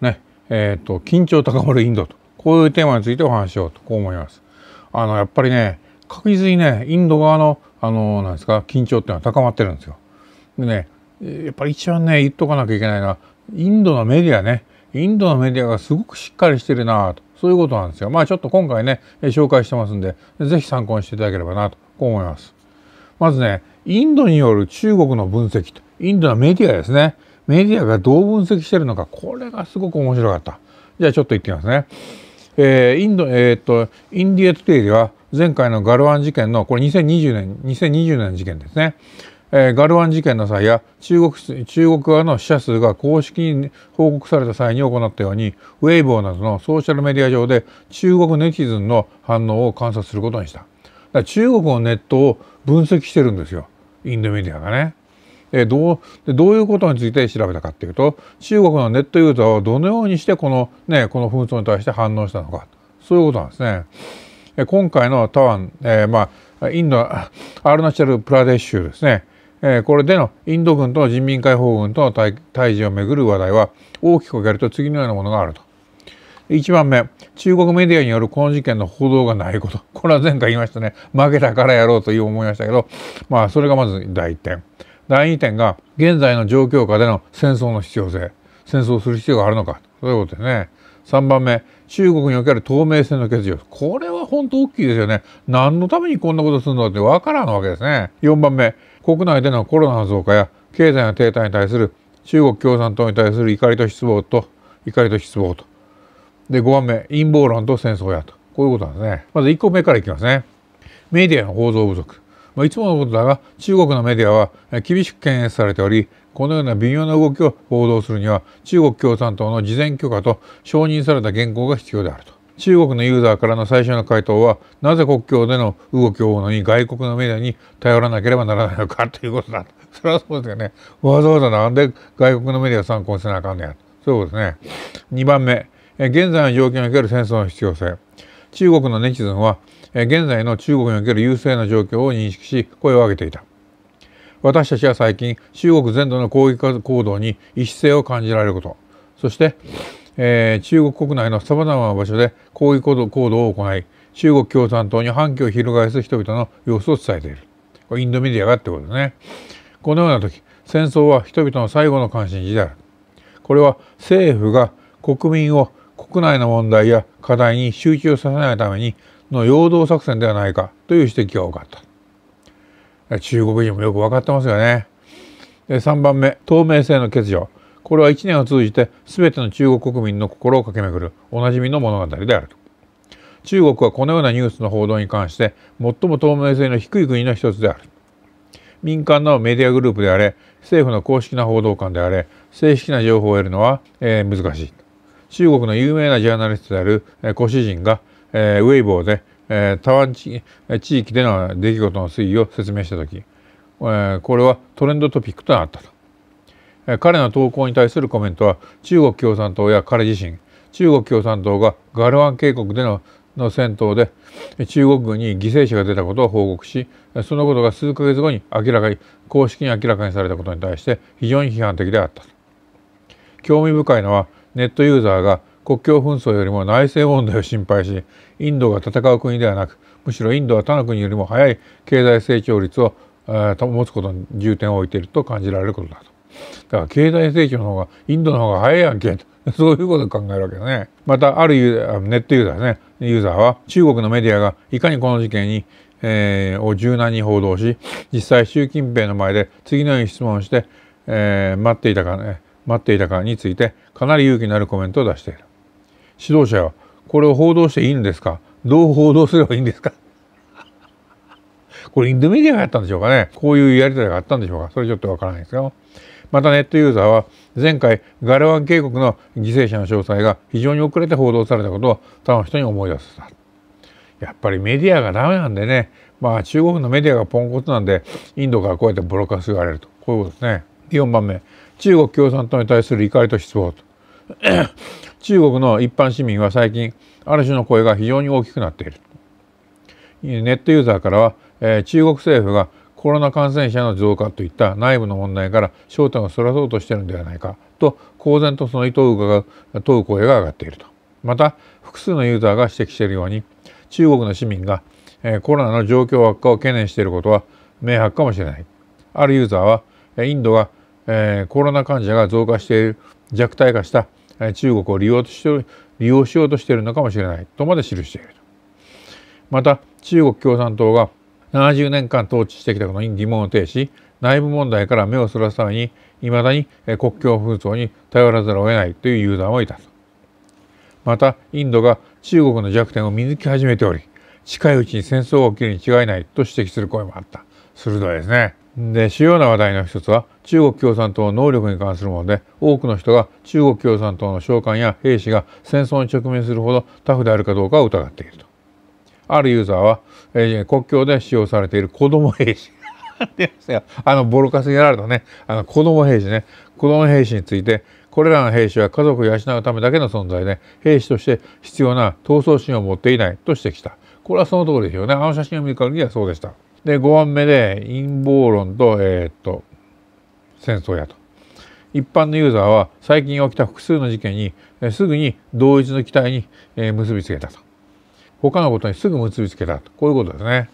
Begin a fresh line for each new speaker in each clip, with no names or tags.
ね、えっ、ー、と、緊張高まるインドと、こういうテーマについてお話しようと、こう思います。あの、やっぱりね、確実にね、インド側の、あの、なんですか、緊張っていうのは高まってるんですよ。でね、やっぱり一番ね、言っとかなきゃいけないのは、インドのメディアね、インドのメディアがすごくしっかりしてるなと、そういうことなんですよ。まあちょっと今回ね、紹介してますんで、ぜひ参考にしていただければなと、こう思います。まずね、インドによる中国の分析と、インドのメディアですね。メディアがどう分析してるのか、これがすごく面白かった。じゃあちょっと言ってみますね。えー、インド、えー、っと、インディアトゥデイでは、前回のガルワン事件の、これ2020年、2020年事件ですね。えー、ガルワン事件の際や中国中国側の死者数が公式に報告された際に行ったようにウェイボーなどのソーシャルメディア上で中国ネティズンの反応を観察することにした。中国のネットを分析してるんですよインドメディアがね。えどうどういうことについて調べたかっていうと中国のネットユーザーはどのようにしてこの,、ね、この紛争に対して反応したのかそういうことなんですね。え今回のタワン、えー、まあ、インドアルナチャル・プラデシュですね、えー、これでのインド軍と人民解放軍との対峙をめぐる話題は大きく分けると次のようなものがあると。1番目、中国メディアによるこの事件の報道がないこと。これは前回言いましたね。負けたからやろうという思いましたけど、まあそれがまず第1点。第2点が現在の状況下での戦争の必要性。戦争する必要があるのか。そういうことですね。3番目、中国における透明性の欠如。これは本当大きいですよね。何のためにこんなことするのってわからんわけですね。4番目、国内でのコロナの増加や経済の停滞に対する中国共産党に対する怒りと失望と、怒りと失望と。で、5番目、陰謀論と戦争やと。こういうことなんですね。まず1個目からいきますね。メディアの報道不足。まあ、いつものことだが、中国のメディアは厳しく検閲されており、このような微妙な動きを報道するには、中国共産党の事前許可と承認された原稿が必要であると。中国のユーザーからの最初の回答は、なぜ国境での動きを追うのに外国のメディアに頼らなければならないのかということだ。それはそうですよね。わざわざなんで外国のメディアを参考にせなあかんねや。そういうことですね。2番目、現在の状況における戦争の必要性。中国のネチズンは、現在の中国における優勢な状況を認識し、声を上げていた。私たちは最近、中国全土の攻撃行動に異質性を感じられること、そして、えー、中国国内のさまざまな場所で抗議行動を行い、中国共産党に反旗を翻す人々の様子を伝えている。これインドメディアがってことですね。このような時、戦争は人々の最後の関心事である。これは政府が国民を国内の問題や課題に集中させないためにの陽動作戦ではないかという指摘が多かった。中国人もよく分かってますよね。で3番目、透明性の欠如。これは1年を通じて全ての中国国民の心を駆け巡るおなじみの物語であると。中国はこのようなニュースの報道に関して最も透明性の低い国の一つである。民間のメディアグループであれ、政府の公式な報道官であれ、正式な情報を得るのは、えー、難しい。中国の有名なジャーナリストである、えー、コシ人が、えー、ウェイボーで、えー、台湾地域での出来事の推移を説明した時、えー、これはトレンドトピックとなったと、えー、彼の投稿に対するコメントは中国共産党や彼自身中国共産党がガルワン渓谷でのの戦闘で中国軍に犠牲者が出たことを報告しそのことが数ヶ月後に明らかに公式に明らかにされたことに対して非常に批判的であった興味深いのはネットユーザーが国境紛争よりも内政問題を心配しインドが戦う国ではなくむしろインドは他の国よりも早い経済成長率を保つことに重点を置いていると感じられることだと。だから経済成長の方がインドの方が早いやんけと。そういうことを考えるわけですね。また、あるネットユーザーね、ユーザーは中国のメディアがいかにこの事件に、えー、を柔軟に報道し、実際習近平の前で次のように質問して、えー、待っていたか、ね、待っていたかについてかなり勇気のあるコメントを出している。指導者はこれを報道していいんですか？どう報道すればいいんですか？これインドメディアがやったんでしょうかね。こういうやり取りがあったんでしょうか？それちょっとわからないですけどまたネットユーザーは前回ガルワン渓谷の犠牲者の詳細が非常に遅れて報道されたことを他の人に思い出さ。せたやっぱりメディアがダメなんでね。まあ中国のメディアがポンコツなんでインドからこうやってボロカス言われると。こういうことですね。4番目。中国共産党に対する怒りと失望と。中国の一般市民は最近ある種の声が非常に大きくなっている。ネットユーザーからは、えー、中国政府がコロナ感染者の増加といった内部の問題から焦点をそらそうとしているのではないかと公然とその意図を伺う問う声が上がっていると。また複数のユーザーが指摘しているように中国の市民が、えー、コロナの状況悪化を懸念していることは明白かもしれない。あるユーザーはインドが、えー、コロナ患者が増加している弱体化した、え、中国を利用して利用しようとしているのかもしれない。とまで記しているまた中国共産党が70年間統治してきたこの疑問を呈し内部問題から目をそらすためにいまだに国境紛争に頼らざるを得ないというユーザーもいたと。またインドが中国の弱点を見抜き始めており近いうちに戦争が起きるに違いないと指摘する声もあった。鋭いですね。で主要な話題の一つは中国共産党の能力に関するもので多くの人が中国共産党の将官や兵士が戦争に直面するほどタフであるかどうかを疑っていると。あるユーザーは、えー、国境で使用されている子供兵士。あのボロカスやられたね。あの子供兵士ね。子供兵士についてこれらの兵士は家族を養うためだけの存在で兵士として必要な闘争心を持っていないと指摘した。これはその通りですよね。あの写真を見る限りはそうでした。で5番目で陰謀論とえー、っと戦争やと。一般のユーザーは最近起きた複数の事件にすぐに同一の期待に結びつけたと。他のことにすぐ結びつけたと。こういうことですね。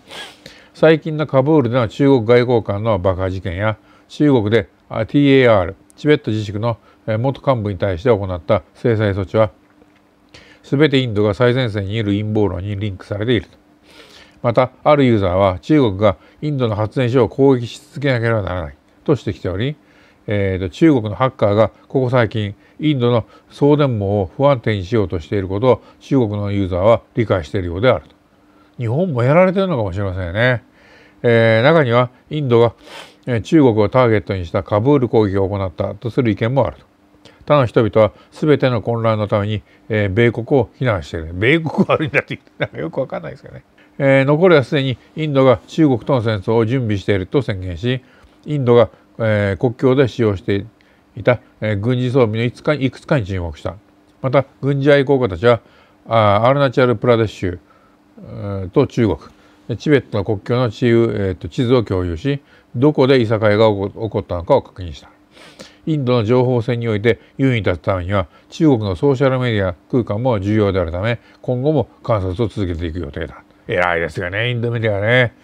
最近のカブールでの中国外交官の爆破事件や中国で TAR チベット自治区の元幹部に対して行った制裁措置は全てインドが最前線にいる陰謀論にリンクされていると。またあるユーザーは中国がインドの発電所を攻撃し続けなければならないとしてきており、えーと、中国のハッカーがここ最近インドの送電網を不安定にしようとしていることを中国のユーザーは理解しているようであると。日本もやられているのかもしれませんね。えー、中にはインドが中国をターゲットにしたカブール攻撃を行ったとする意見もあると。他の人々は全ての混乱のために、えー、米国を非難している。米国悪いんだって言ってなんかよくわかんないですけどね。えー、残りはすでにインドが中国との戦争を準備していると宣言し、インドが、えー、国境で使用していた、えー、軍事装備のいくつかいくつかに注目した。また、軍事愛好家たちは、あアルナチャル・プラデシュ、えー、と中国、チベットの国境の地,、えー、と地図を共有し、どこでいさかいが起こったのかを確認した。インドの情報戦において優位に立つためには中国のソーシャルメディア空間も重要であるため今後も観察を続けていく予定だ。偉いですよね。インドメディアね、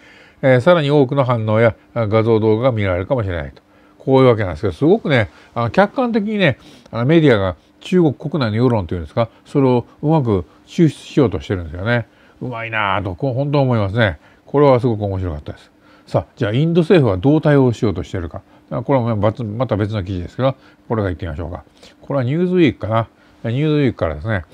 えー、さらに多くの反応や画像動画が見られるかもしれないと。こういうわけなんですけどすごくねあの客観的にねあのメディアが中国国内の世論というんですかそれをうまく抽出しようとしてるんですよね。うまいなぁとこ本当思いますね。これはすごく面白かったです。さあじゃあインド政府はどう対応しようとしてるか。これはまた別の記事ですけどこれが言ってみましょうか。これはニューズウィークかな。ニューズウィークからですね。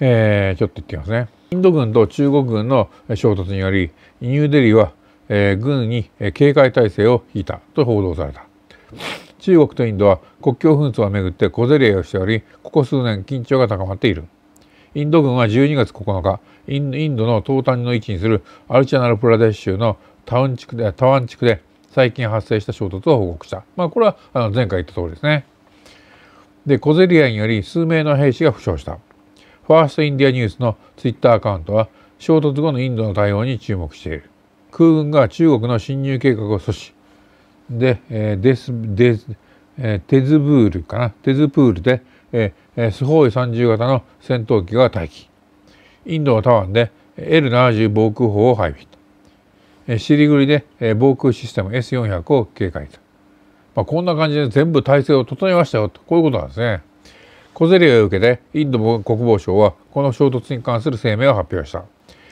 えー、ちょっと言ってみますね。インド軍と中国軍の衝突によりニューデリーは、え、軍に警戒態勢を引いたと報道された中国とインドは国境紛争をめぐって小競り合いをしておりここ数年緊張が高まっているインド軍は12月9日インドの東端の位置にするアルチャナルプラデシュ州のタウン地区でタワン地区で最近発生した衝突を報告した。まあこれはあの前回言った通りですね。で小競り合いにより数名の兵士が負傷した。ファーストインディアニュースのツイッターアカウントは衝突後のインドの対応に注目している。空軍が中国の侵入計画を阻止。で、えー、デスデえー、テズブールかな？テズプールで、えー、スホーイ30型の戦闘機が待機。インドのタワンで L70 防空砲を配備。えシリグリで、防空システム S400 を警戒と。まあ、こんな感じで全部体制を整えましたよとこういうことなんですね。小競り合いを受けてインド国防省はこの衝突に関する声明を発表した。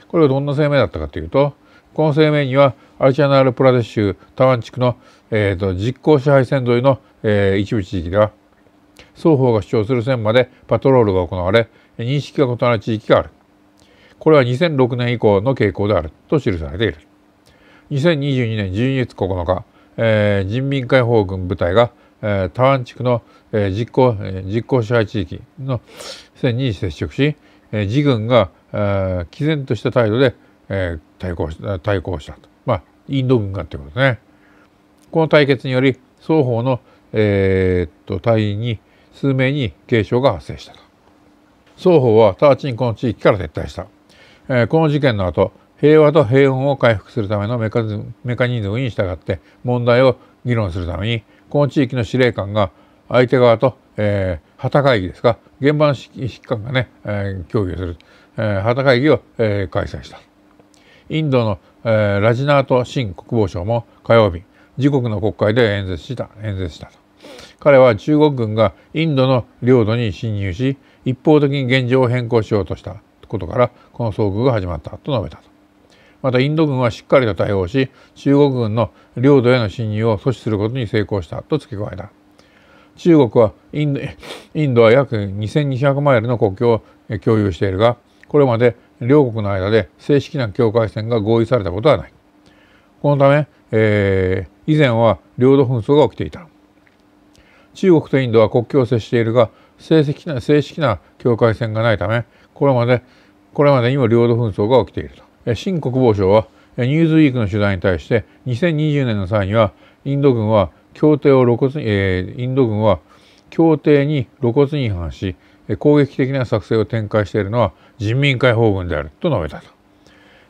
これはどんな声明だったかというと、この声明にはアルチャナルプラデシュタワン地区の、えーと、実効支配線沿いの、えー、一部地域では双方が主張する線までパトロールが行われ認識が異なる地域がある。これは2006年以降の傾向であると記されている。2022年12月9日、えー、人民解放軍部隊がえー、タワン地区の、えー、実行、えー、実行支配地域の線に接触し、えー、自軍が、えー、毅然とした態度で、えー、対抗し対抗したと。まあ、インド軍がということですね。この対決により、双方の、えー、っと隊員に数名に軽傷が発生したと。双方は直ちにこの地域から撤退した。えー、この事件の後、平和と平穏を回復するためのメカメカニズムに従って問題を議論するためにこの地域の司令官が相手側と、えー、旗会議ですか現場の指揮官がね、えー、協議をする、えー、旗会議を、えー、開催した。インドの、えー、ラジナート・シン国防相も火曜日自国の国会で演説した演説したと。彼は中国軍がインドの領土に侵入し一方的に現状を変更しようとしたことからこの遭遇が始まったと述べたと。またインド軍はしっかりと対応し中国軍の領土への侵入を阻止することに成功したと付け加えた。中国はインドインドは約2200マイルの国境を共有しているがこれまで両国の間で正式な境界線が合意されたことはない。このため、えー、以前は領土紛争が起きていた。中国とインドは国境を接しているが正式な正式な境界線がないためこれまでこれまでにも領土紛争が起きていると。新国防省はニューズウィークの取材に対して2020年の際にはインド軍は協定を露骨に、えー、インド軍は協定に露骨に違反し攻撃的な作戦を展開しているのは人民解放軍であると述べたと。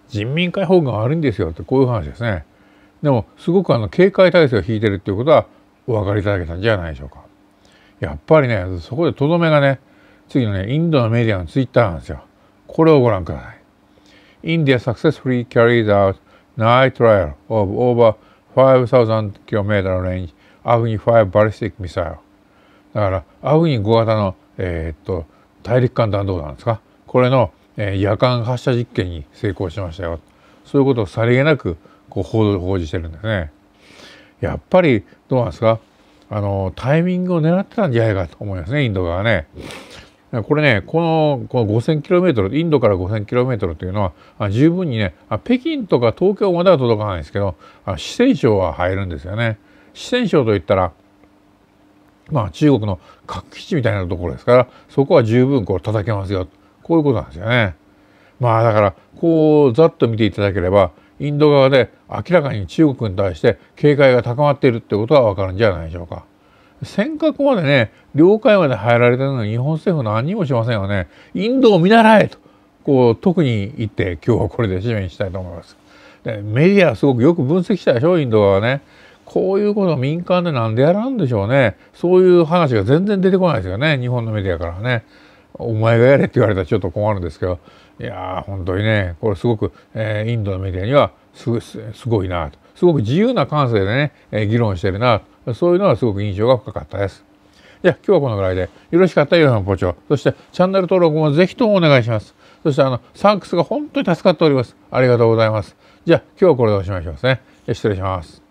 人民解放軍悪いんですよってこういう話ですね。でもすごくあの警戒態勢を引いてるっていうことはお分かりいただけたんじゃないでしょうか。やっぱりねそこでとどめがね次のねインドのメディアのツイッターなんですよ。これをご覧ください。India successfully carried out night trial of over 5,000 km range Agni 5 ballistic missile. だからアグニ5型の、えー、っと大陸間弾道弾ですか？これの、えー、夜間発射実験に成功しましたよ。そういうことをさりげなくこう報道報じしてるんですね。やっぱりどうなんですか？あのタイミングを狙ってたんじゃないかと思いますねインド側ね。これね、このこの 5000km、インドから 5000km というのは十分にね、北京とか東京までは届かないですけど、四川省は入るんですよね。四川省といったら、まあ中国の核基地みたいなところですから、そこは十分こう叩けますよ。こういうことなんですよね。まあだから、こうざっと見ていただければ、インド側で明らかに中国に対して警戒が高まっているってことはわかるんじゃないでしょうか。尖閣までね、領海まで入られてるのに日本政府何もしませんよね。インドを見習えと、こう、特に言って今日はこれで締めにしたいと思います。でメディアはすごくよく分析したでしょ、インドはね。こういうこと民間でなんでやらんでしょうね。そういう話が全然出てこないですよね、日本のメディアからね。お前がやれって言われたらちょっと困るんですけど、いやー、本当にね、これすごく、えー、インドのメディアにはすごいなと。すごく自由な感性でね、えー、議論してるなとそういうのはすごく印象が深かったです。じゃあ今日はこのぐらいでよろしかったらよのポチョそしてチャンネル登録もぜひともお願いします。そしてあのサンクスが本当に助かっております。ありがとうございます。じゃあ今日はこれでおしまいしますね。失礼します。